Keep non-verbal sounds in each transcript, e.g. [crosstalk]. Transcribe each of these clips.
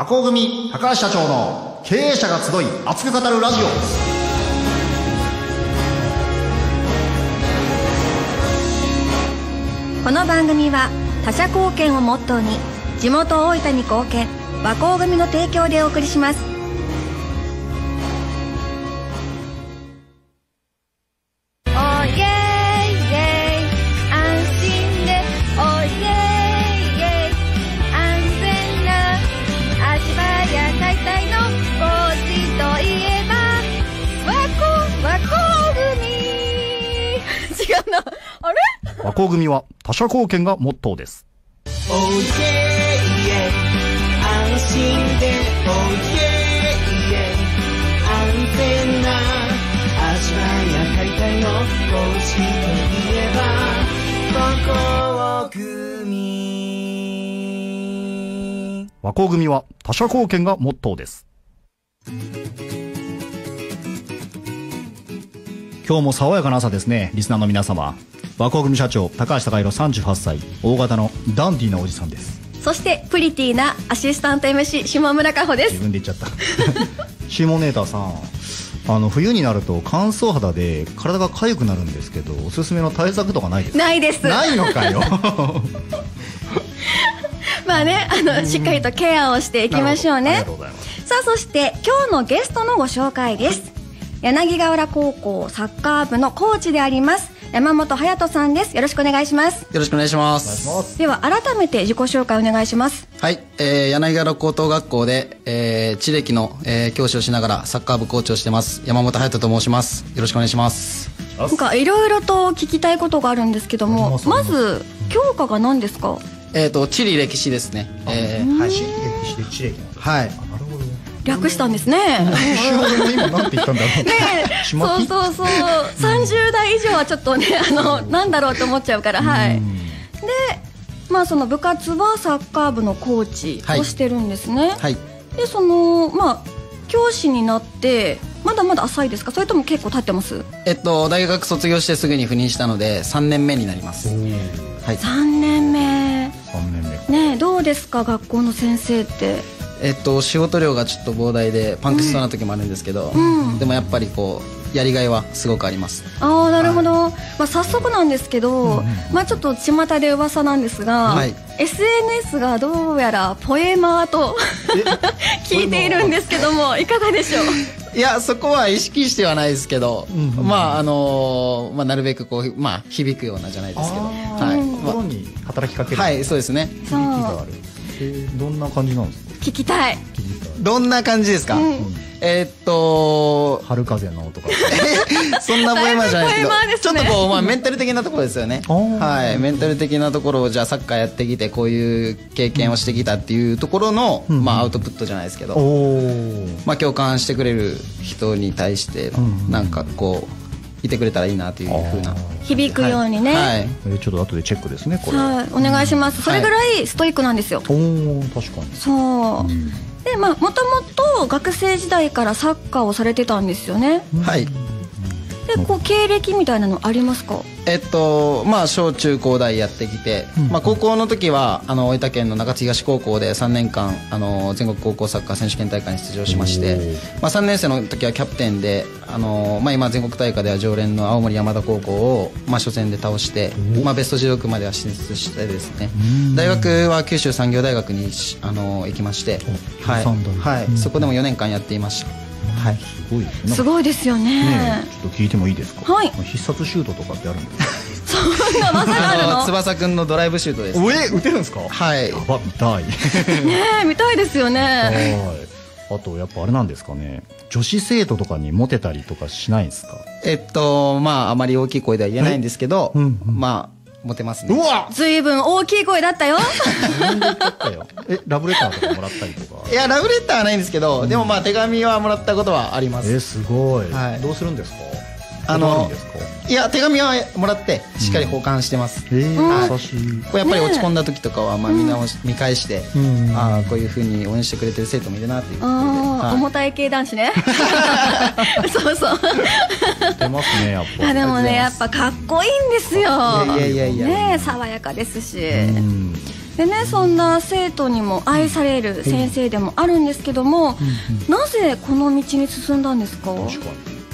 和光組高橋社長の経営者が集い熱く語るラジオ。この番組は他社貢献をモットーに地元大分に貢献和光組の提供でお送りします。オ和光組は他者貢献がモットーです。和光組。和光組は他者貢献がモットーです。今日も爽やかな朝ですねリスナーの皆様和光組社長高橋貴弘38歳大型のダンディーなおじさんです。そしてプリティなアシスタント MC 下村かほです。自分で言っちゃった。[laughs] シモネーターさん。あの冬になると乾燥肌で体が痒くなるんですけどおすすめの対策とかないですか？ないです。ないのかよ。[laughs] まあねあのしっかりとケアをしていきましょうね。ありがとうございます。さあそして今日のゲストのご紹介です。柳ヶ浦高校サッカー部のコーチであります山本隼人さんですよろしくお願いしますよろしくお願いします。では改めて自己紹介お願いしますはい、えー、柳原高等学校で、えー、地歴の、えー、教師をしながらサッカー部コーチをしてます。山本隼人と申します。よろしくお願いします。なんかいろいろと聞きたいことがあるんですけどもまず教科が何ですか？えっ、と、地理歴史ですね。えー、はい。歴史で地歴はい。略したんですね。今なんて言ったんだろうねそうそう。そう30代以上はちょっとね [laughs] あのなんだろうと思っちゃうからはい。でまあその部活はサッカー部のコーチをしてるんですね、はい。でそのまあ教師になってまだまだ浅いですか？それとも結構経ってます？えっと、大学卒業してすぐに赴任したので、3年目になります。はい。3年目。3年目。ねえどうですか？学校の先生ってえっと、仕事量がちょっと膨大で、パンクしそうな時もあるんですけど、ん。でもやっぱりこう、やりがいはすごくあります。ああなるほど、まあ、早速なんですけど、まあ、ちょっと巷で噂なんですが、はい。SNS がどうやらポエマーと [laughs] 聞いているんですけども [laughs] いかがでしょう？いやそこは意識してはないですけど、んうんまああのーまあ、なるべくこう、まあ、響くようなじゃないですけど、はい。心に働きかけるはいそうですね。そう響きがある。えーどんな感じなんですか？聞きたい。どんな感じですか、えーっと春風の音が。[laughs] そんなポエマーじゃないですけどちょっとこう、まあ、メンタル的なところですよね。はい。メンタル的なところをじゃあサッカーやってきてこういう経験をしてきたっていうところの、ん。まあ、アウトプットじゃないですけど、まあ、共感してくれる人に対しての、ん。なんかこういてくれたらいいなというふうな。響くようにね、はい。えーちょっと後でチェックですねこれ。はい。お願いします、それぐらいストイックなんですよ、おお確かに。そう、でまあもともと学生時代からサッカーをされてたんですよね。はいでこう経歴みたいなのありますか？えっとまあ小中高大やってきて、まあ、高校の時はあの大分県の中津東高校で3年間あの全国高校サッカー選手権大会に出場しましてまあ、3年生の時はキャプテンであの、まあ、今全国大会では常連の青森山田高校を、まあ、初戦で倒して、まあ、ベスト16までは進出してですね。大学は九州産業大学にしあの行きまして、はい。はい、そこでも4年間やっていました、はい、すごいですね。すごいですよね。ちょっと聞いてもいいですか？はい。必殺シュートとかってあるんですか？そんな技があるの？[laughs] 翼くんのドライブシュートです。え打てるんですか？はい。やば見たい。ねえ見たいですよね。はい。あとやっぱあれなんですかね？女子生徒とかにモテたりとかしないんですか？えっとまああまり大きい声では言えないんですけど、うんうん。まあモテますね。わ！ずいぶん大きい声だったよ。えラブレターとかもらったりとか？[laughs] いやラブレターはないんですけど、でもまあ手紙はもらったことはあります。えすごい、はい。どうするんですか？あのいや手紙はもらってしっかり保管してます、えーはい。優しい。これやっぱり落ち込んだ時とかはまあ見直し、見返して、うんああこういうふうに応援してくれてる生徒もいるなっていう。はい。重たい系男子ね。[laughs] そうそう。出ますねやっぱ。あでもねやっぱかっこいいんですよ。いやいやいやいや。ねえ爽やかですし。うん。でねそんな生徒にも愛される先生でもあるんですけども、なぜこの道に進んだんですか？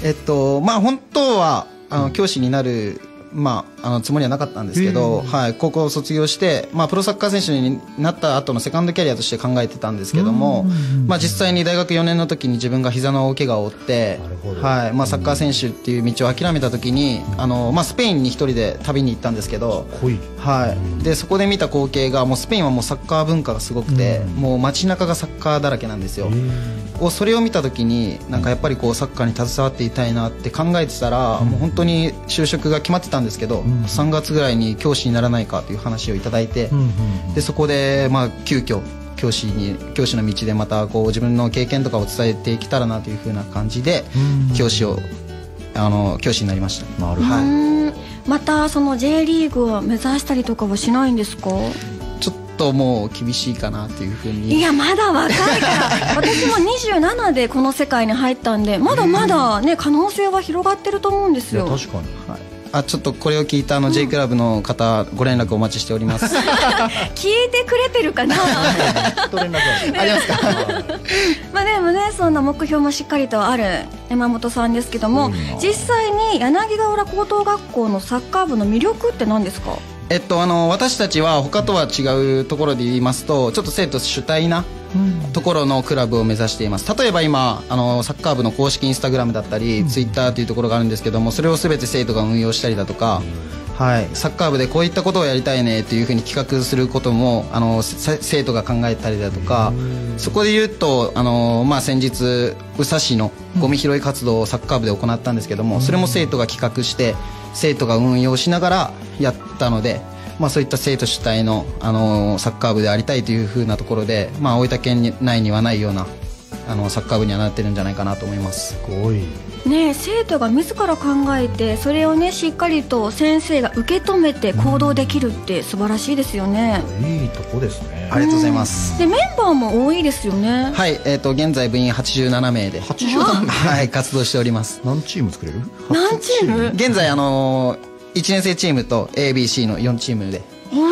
えっとまあ本当はあの教師になるまあ、あのつもりはなかったんですけど、はい、高校を卒業して、まあ、プロサッカー選手になった後のセカンドキャリアとして考えてたんですけども、まあ、実際に大学4年の時に自分が膝の大怪我を負ってはいまあ、サッカー選手っていう道を諦めた時にあの、まあ、スペインに一人で旅に行ったんですけど、はい、でそこで見た光景がもうスペインはもうサッカー文化がすごくて、もう街中がサッカーだらけなんですよ。をそれを見た時になんかやっぱりこうサッカーに携わっていたいなって考えてたら、もう本当に就職が決まってたんですけど、3月ぐらいに教師にならないかという話をいただいて、でそこでまあ急遽教師に教師の道でまたこう自分の経験とかを伝えていけたらなというふうな感じで、教師をあの教師になりました。なるほど、うーん。またその J リーグを目指したりとかはしないんですか？ちょっともう厳しいかなというふうに。いやまだ若いから私も27でこの世界に入ったんでまだまだね可能性は広がってると思うんですよ。確かにあちょっとこれを聞いたあの J クラブの方ご連絡お待ちしております。[laughs] 聞いてくれてるかな？[laughs] と連絡あありますか？[laughs] まあでもねそんな目標もしっかりとある山本さんですけども実際に柳ヶ浦高等学校のサッカー部の魅力って何ですか？えっとあの私たちは他とは違うところで言いますとちょっと生徒主体なところのクラブを目指しています。例えば今あのサッカー部の公式インスタグラムだったり、ツイッターというところがあるんですけどもそれを全て生徒が運用したりだとか、はい、サッカー部でこういったことをやりたいねというふうに企画することもあのせ生徒が考えたりだとかそこで言うとあの、まあ、先日宇佐市のゴミ拾い活動をサッカー部で行ったんですけどもそれも生徒が企画して生徒が運用しながらやったので。まあ、そういった生徒主体の、あのサッカー部でありたいというふうなところで、まあ、大分県内にはないようなあのサッカー部にはなってるんじゃないかなと思います。すごい。ねえ生徒が自ら考えてそれをねしっかりと先生が受け止めて行動できるって素晴らしいですよね。いいとこですね。ありがとうございます。でメンバーも多いですよね。はい、えっ、と現在部員87名で、87名。はい活動しております。何チーム作れる？何チーム？現在あの1年生チームと ABC の4チームで、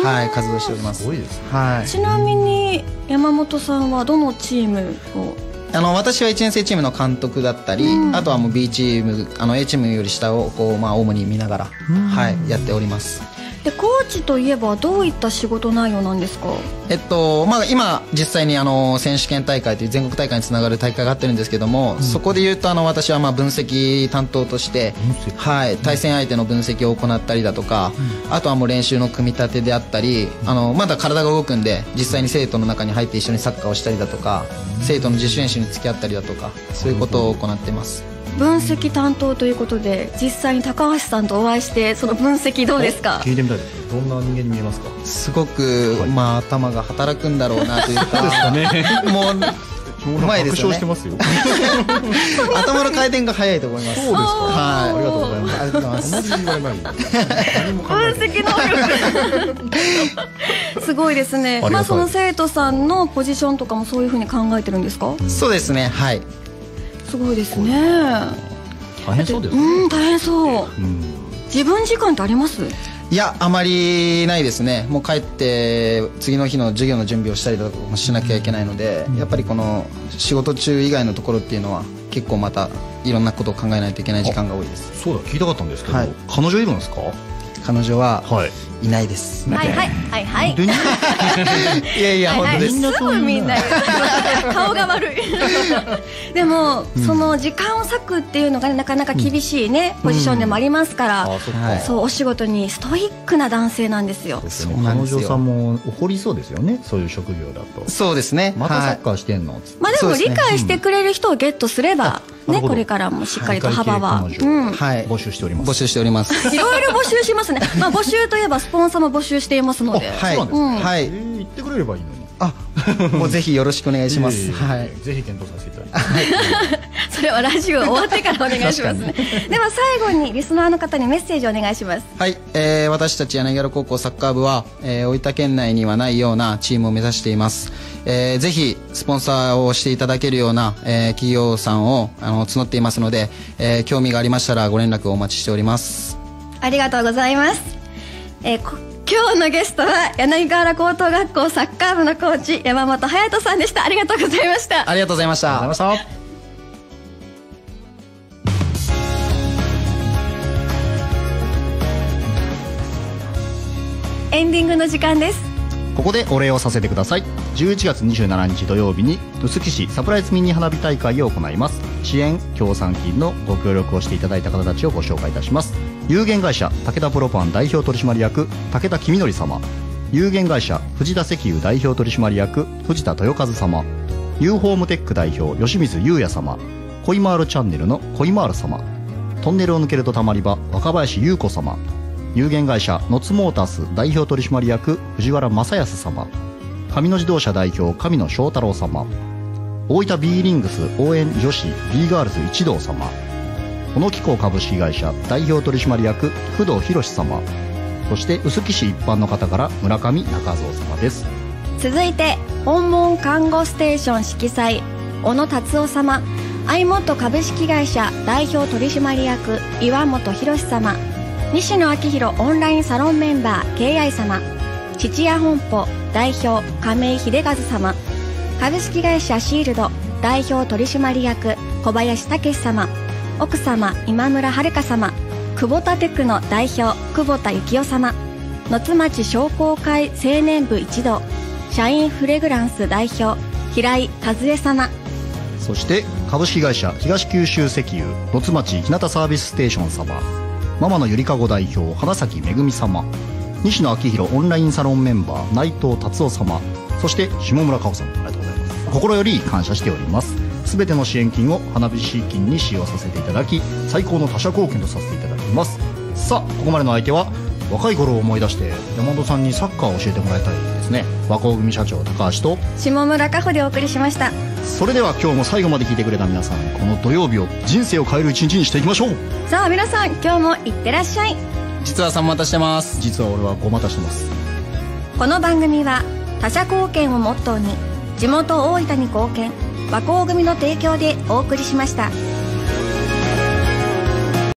はい活動しておりますす。ごいですねはい。ちなみに山本さんはどのチームを？あの私は1年生チームの監督だったり、あとはもう B チームあの A チームより下をこうまあ主に見ながら、はいやっております。でコーチといえばどういった仕事内容なんですか？えっとまあ、今、実際にあの選手権大会という全国大会につながる大会があってるんですけども、そこで言うとあの私はまあ分析担当として、はい、対戦相手の分析を行ったりだとか、あとはもう練習の組み立てであったりあのまだ体が動くんで実際に生徒の中に入って一緒にサッカーをしたりだとか生徒の自主練習に付き合ったりだとかそういうことを行っています。分析担当ということで実際に高橋さんとお会いしてその分析どうですか？聞いてみたいです。どんな人間に見えますか？すごく、まあ、頭が働くんだろうなというかもううまいですよね。爆笑してますよ。[laughs] 頭の回転が早いと思います。そうですか。はい。ありがとうございます。ありがとうございます。同じ言われない分析能力す。ごいですね。まあその生徒さんのポジションとかもそういうふうに考えてるんですか？そうですね。はい。すごいですね。大変そうですね。うん大変そう。うん。自分時間ってあります？いや、あまりないですね。もう帰って、次の日の授業の準備をしたりだとかもしなきゃいけないので、やっぱりこの仕事中以外のところっていうのは、結構またいろんなことを考えないといけない時間が多いです。そうだ聞いたかったんですけどはい。彼女いるんですか？彼女ははいいないです。はいはいはいはい。で [laughs] いやいや、本当です。すぐみんな顔が悪い。[laughs] でも、その時間を割くっていうのがねなかなか厳しいね、ポジションでもありますから、あそうお仕事にストイックな男性なんですよ。そうなんですよ彼女さんも。怒りそうですよねそういう職業だと。そうですね。またサはい。ッカーしてんの？つってまあでも理解してくれる人をゲットすれば、ねこれからもしっかりと幅は、うん。はい。募集しております。募集しております。いろいろ募集しますね。まあ募集といえばスポンサーも募集していますので。はい。そうなんですはい。えー言ってくれればいいのにあ、もうぜひよろしくお願いします。はい。ぜひ検討させていただいて [laughs] それはラジオ終わってからお願いしますね。[laughs] では最後にリスナーの方にメッセージをお願いします。はい、えー私たち柳原高校サッカー部は、えー大分県内にはないようなチームを目指しています。えーぜひスポンサーをしていただけるような、えー企業さんをあの募っていますので、えー興味がありましたらご連絡をお待ちしております。ありがとうございます。えーこ今日のゲストは柳川原高等学校サッカー部のコーチ山本隼人さんでした。ありがとうございました。ありがとうございました。ありがとうございましたエンディングの時間です。ここでお礼をさせてください。11月27日土曜日に臼杵市サプライズミニ花火大会を行います。支援協賛金のご協力をしていただいた方たちをご紹介いたします有限会社武田プロパン代表取締役武田公則様。有限会社藤田石油代表取締役藤田豊和様。U ホームテック代表吉水優也様。恋マールチャンネルの恋マール様。トンネルを抜けるとたまり場若林優子様。有限会社ノツモータース代表取締役藤原正康様。上野自動車代表上野翔太郎様。大分 B リングス応援女子 B ガールズ一同様。小野機構株式会社代表取締役工藤博様。そして臼杵市一般の方から村上中蔵様です。続いて訪問看護ステーション色彩小野達夫様。アイモット株式会社代表取締役岩本博様。西野昭弘オンラインサロンメンバー敬愛様。父屋本舗代表亀井秀和様。株式会社シールド代表取締役小林武様。奥様今村遥様久保田テクノ代表久保田幸雄様野津町商工会青年部一同社員フレグランス代表平井和恵様。そして株式会社東九州石油野津町日向サービスステーション様ママのゆりかご代表花咲めぐみ様西野昭弘オンラインサロンメンバー内藤達夫様そして下村佳穂さんありがとうございます。心より感謝しております。すべての支援金を花火資金に使用させていただき最高の他者貢献とさせていただきます。さあここまでの相手は若い頃を思い出して山本さんにサッカーを教えてもらいたいですね。和光組社長高橋と。下村佳穂でお送りしました。それでは今日も最後まで聞いてくれた皆さんこの土曜日を人生を変える一日にしていきましょう。さあ皆さん今日もいってらっしゃい。実は3股してます。実は俺はごまたしてます。この番組は他者貢献をモットーに地元大分に貢献和光組の提供でお送りしました。